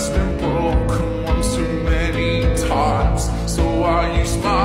It's been broken one too many times. So I use my